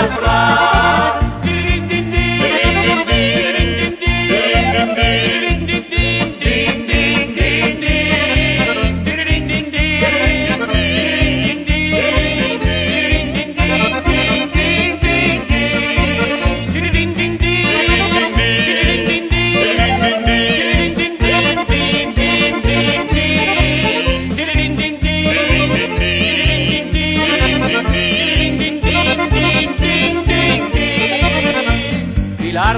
la playa.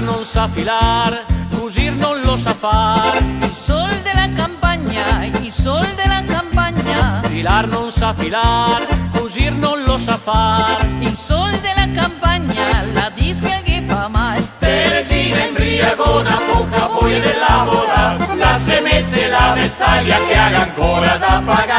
Non sa filar, cosir non lo sa far. Il sol della campagna, il sol della campagna. Filar non sa filar, cosir non lo sa far. Il sol della campagna, la disca che fa mal. Teresina embriagona, poca voglia di lavorare, la se mette la vestaglia che ha ancora da pagare.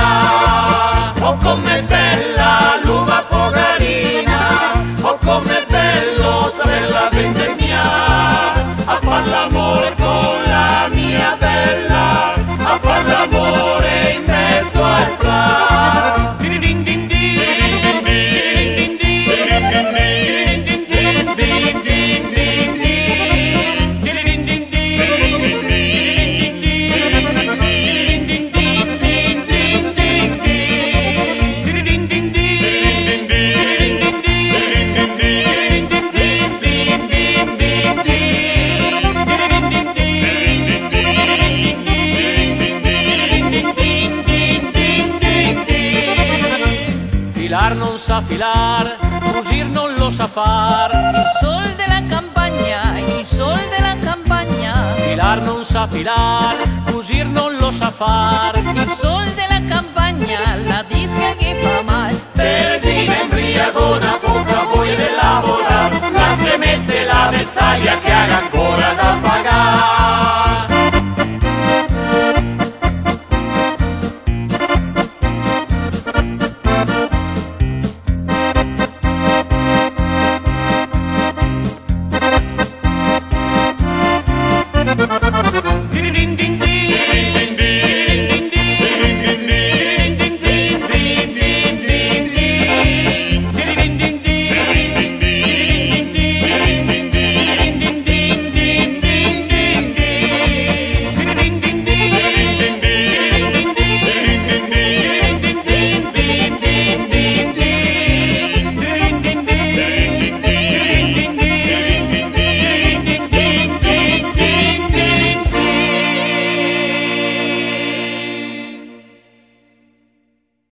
Filar non sa filar, cosir non lo sa far. Il sol della campagna, il sol della campagna. Filar non sa filar, cosir non lo sa far. Il sol campagna,